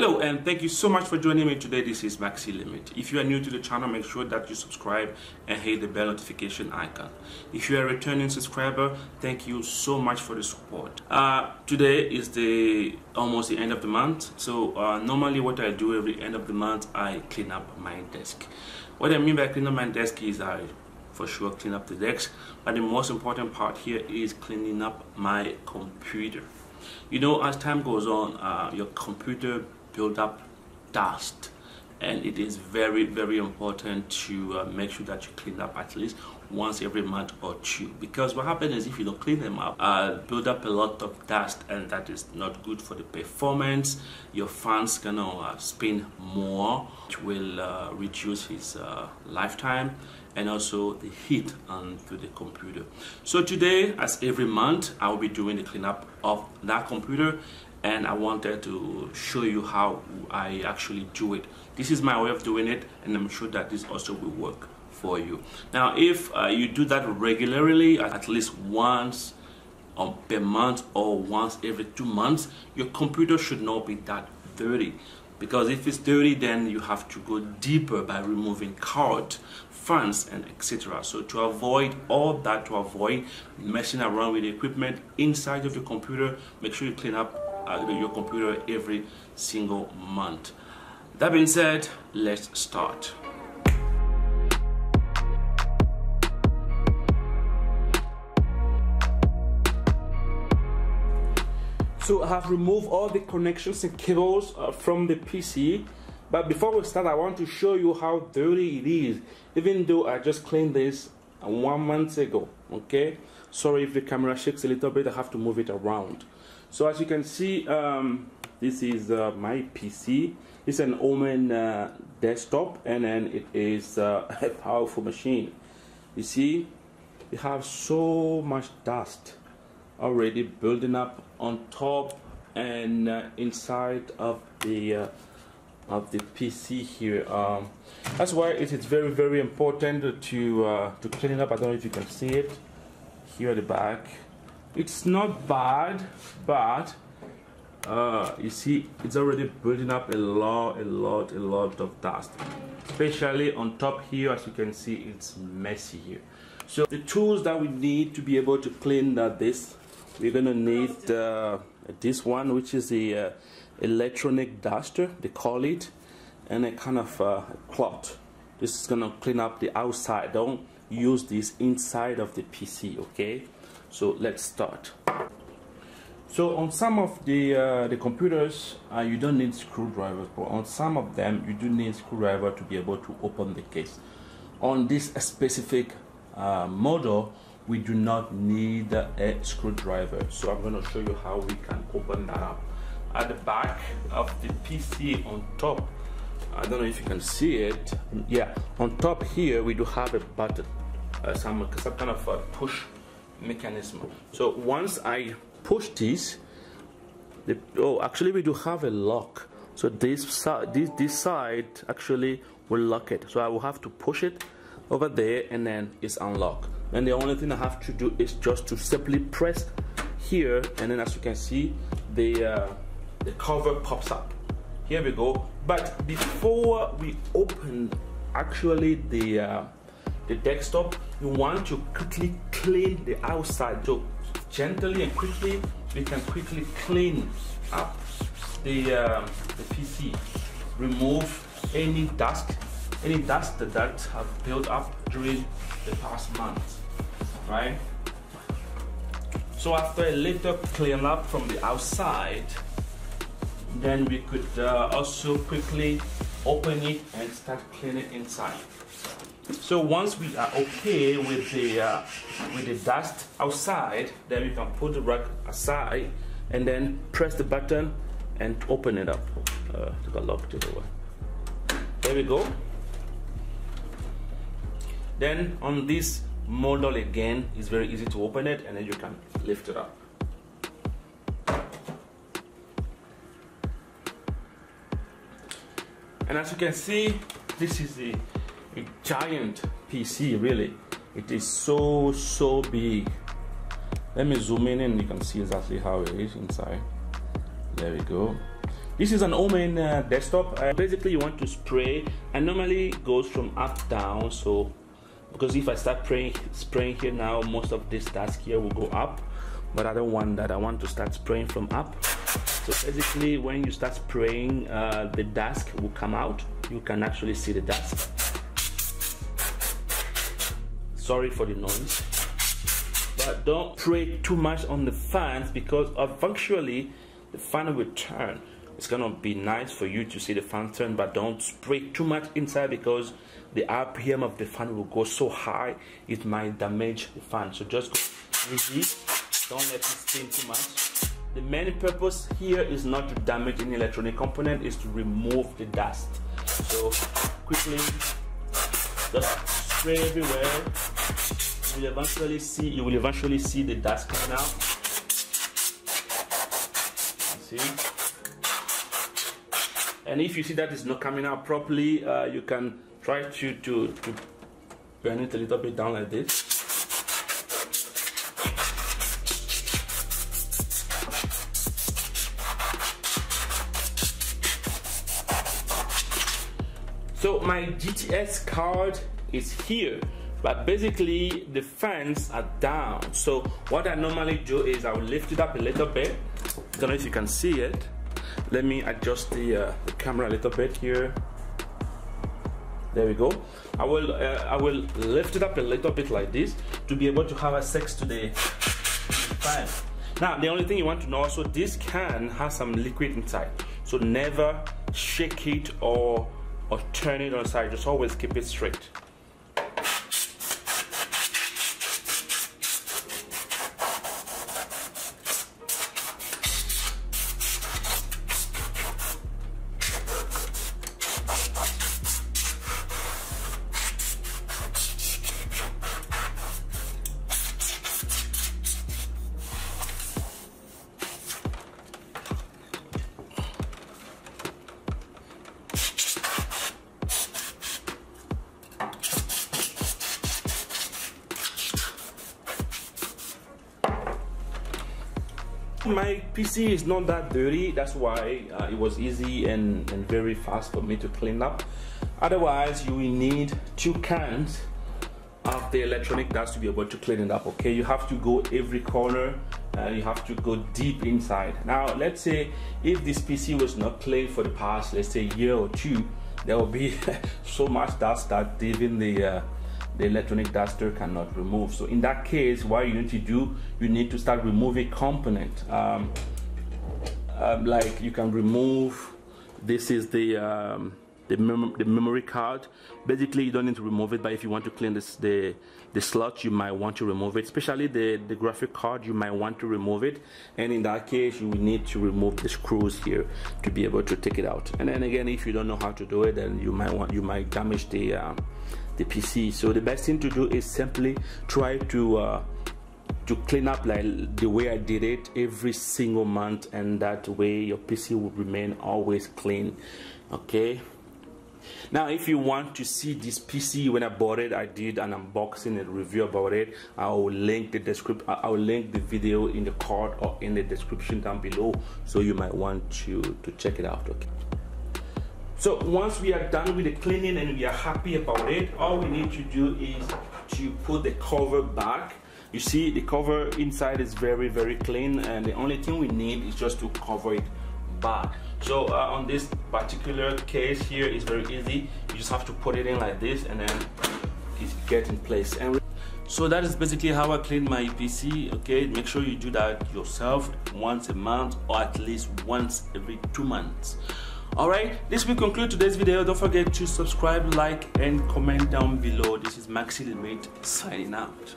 Hello and thank you so much for joining me today. This is Maxilimite. If you are new to the channel, make sure that you subscribe and hit the bell notification icon. If you are a returning subscriber, thank you so much for the support. Uh, today is the almost the end of the month. So uh, normally what I do every end of the month, I clean up my desk. What I mean by clean up my desk is I for sure clean up the desk, but the most important part here is cleaning up my computer. You know, as time goes on, uh, your computer build up dust. And it is very very important to uh, make sure that you clean up at least once every month or two. Because what happens is if you don't clean them up uh, build up a lot of dust and that is not good for the performance. Your fans gonna uh, spin more which will uh, reduce his uh, lifetime and also the heat onto the computer. So today as every month I will be doing the cleanup of that computer and I wanted to show you how I actually do it. This is my way of doing it and I'm sure that this also will work for you. Now if uh, you do that regularly, at least once um, per month or once every two months, your computer should not be that dirty. Because if it's dirty, then you have to go deeper by removing card, fans, and etc. So to avoid all that, to avoid messing around with the equipment inside of your computer, make sure you clean up uh, your computer every single month. That being said, let's start. So I have removed all the connections and cables uh, from the PC. But before we start, I want to show you how dirty it is. Even though I just cleaned this one month ago. Okay. Sorry if the camera shakes a little bit. I have to move it around. So as you can see, um, this is uh, my PC. It's an Omen uh, desktop and then it is uh, a powerful machine. You see, we have so much dust already building up on top and uh, inside of the uh, of the PC here. Um, that's why it is very very important to uh, to clean it up. I don't know if you can see it here at the back it's not bad but uh, you see it's already building up a lot a lot a lot of dust. Especially on top here as you can see it's messy here. So the tools that we need to be able to clean that this we're gonna need uh, this one which is the uh, electronic duster they call it and a kind of uh, cloth. This is gonna clean up the outside. Don't use this inside of the PC okay so let's start. So on some of the uh, the computers, uh, you don't need screwdrivers, but on some of them, you do need screwdriver to be able to open the case. On this specific uh, model, we do not need a screwdriver. So I'm going to show you how we can open that up. At the back of the PC on top, I don't know if you can see it. Yeah, on top here, we do have a button, uh, some, some kind of a push mechanism. So once I push this, the, oh, actually we do have a lock. So this side, this, this side actually will lock it. So I will have to push it over there and then it's unlocked. And the only thing I have to do is just to simply press here and then as you can see, the, uh, the cover pops up. Here we go. But before we open actually the uh, the desktop, you want to quickly clean the outside. So gently and quickly, we can quickly clean up the, uh, the PC. Remove any dust, any dust that have built up during the past month, right? So after a little clean up from the outside, then we could uh, also quickly open it and start cleaning inside. So once we are okay with the uh, with the dust outside, then we can put the rug aside and then press the button and open it up. Uh, got locked it over. There we go. Then on this model again, it's very easy to open it and then you can lift it up. And as you can see, this is the a giant PC really it is so so big let me zoom in and you can see exactly how it is inside there we go this is an Omen uh, desktop. Uh, basically, you want to spray, and normally goes from up down. So, because if I start spraying, spraying here now, most of this task here will go up. But I don't want that. I want to start spraying from up. So basically, when you start spraying, uh, the dust will come out. You can actually see the dust. Sorry for the noise. But don't spray too much on the fans because eventually the fan will turn. It's gonna be nice for you to see the fan turn but don't spray too much inside because the rpm of the fan will go so high it might damage the fan. So just go easy. Don't let it spin too much. The main purpose here is not to damage any electronic component is to remove the dust. So quickly just spray everywhere will eventually see you will eventually see the dust coming out. See? And if you see that it's not coming out properly uh, you can try to, to, to burn it a little bit down like this. So my GTS card is here, but basically the fans are down. So what I normally do is I will lift it up a little bit. Don't know if you can see it. Let me adjust the, uh, the camera a little bit here. There we go. I will uh, I will lift it up a little bit like this to be able to have access to the fan. Now the only thing you want to know also this can has some liquid inside. So never shake it or or turn it on side. Just always keep it straight my PC is not that dirty. That's why uh, it was easy and, and very fast for me to clean up. Otherwise you will need two cans of the electronic dust to be able to clean it up okay? You have to go every corner and you have to go deep inside. Now let's say if this PC was not cleaned for the past let's say year or two there will be so much dust that even the uh, the electronic duster cannot remove. So in that case, what you need to do, you need to start removing component. Um, um, like you can remove, this is the, um, the, mem the, memory card. Basically, you don't need to remove it, but if you want to clean this, the, the slot, you might want to remove it. Especially the, the graphic card, you might want to remove it. And in that case, you will need to remove the screws here to be able to take it out. And then again, if you don't know how to do it, then you might want you might damage the uh, the PC. So the best thing to do is simply try to uh, to clean up like the way I did it every single month, and that way your PC will remain always clean. Okay. Now, if you want to see this PC when I bought it, I did an unboxing and review about it. I will link the description. I will link the video in the card or in the description down below, so you might want to to check it out. Okay. So once we are done with the cleaning and we are happy about it, all we need to do is to put the cover back. You see the cover inside is very, very clean and the only thing we need is just to cover it back. So uh, on this particular case here, it's very easy. You just have to put it in like this and then it get in place. And so that is basically how I clean my PC. Okay, make sure you do that yourself once a month or at least once every two months. Alright, this will conclude today's video. Don't forget to subscribe, like, and comment down below. This is Maxilimite signing out.